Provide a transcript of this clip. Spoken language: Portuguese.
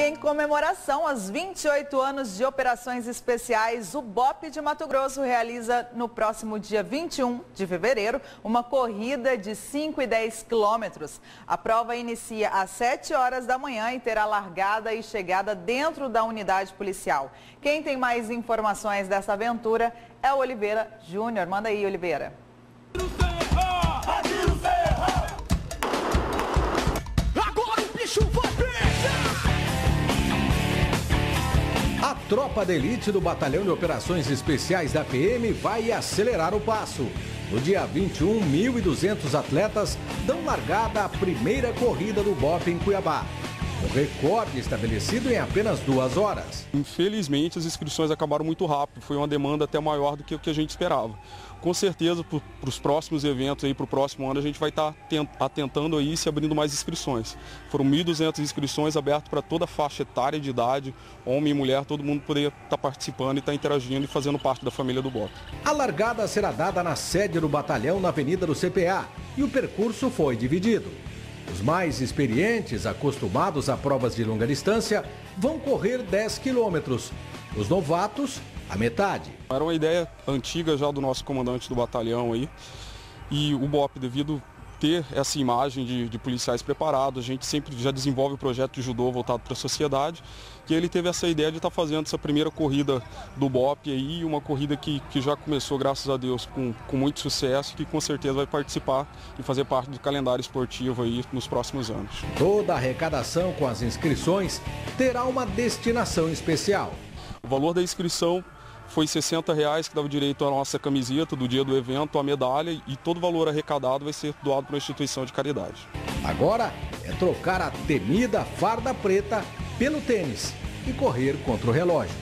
E em comemoração aos 28 anos de operações especiais, o BOP de Mato Grosso realiza no próximo dia 21 de fevereiro uma corrida de 5 e 10 quilômetros. A prova inicia às 7 horas da manhã e terá largada e chegada dentro da unidade policial. Quem tem mais informações dessa aventura é o Oliveira Júnior. Manda aí, Oliveira. Tropa da elite do Batalhão de Operações Especiais da PM vai acelerar o passo. No dia 21, 1.200 atletas dão largada à primeira corrida do BOP em Cuiabá. Um recorde estabelecido em apenas duas horas. Infelizmente, as inscrições acabaram muito rápido. Foi uma demanda até maior do que o que a gente esperava com certeza para os próximos eventos aí para o próximo ano a gente vai estar tá atentando aí se abrindo mais inscrições. Foram 1.200 inscrições abertas para toda a faixa etária de idade, homem e mulher, todo mundo poderia estar tá participando e estar tá interagindo e fazendo parte da família do BOP. A largada será dada na sede do batalhão na Avenida do CPA e o percurso foi dividido. Os mais experientes, acostumados a provas de longa distância, vão correr 10 quilômetros. Os novatos a metade. Era uma ideia antiga já do nosso comandante do batalhão aí. E o BOP, devido ter essa imagem de, de, policiais preparados, a gente sempre já desenvolve o projeto de judô voltado para a sociedade, que ele teve essa ideia de estar tá fazendo essa primeira corrida do BOP aí, uma corrida que, que já começou, graças a Deus, com, com muito sucesso, que com certeza vai participar e fazer parte do calendário esportivo aí nos próximos anos. Toda a arrecadação com as inscrições terá uma destinação especial. O valor da inscrição foi 60 reais que dava direito à nossa camiseta do dia do evento, a medalha e todo o valor arrecadado vai ser doado para uma instituição de caridade. Agora é trocar a temida farda preta pelo tênis e correr contra o relógio.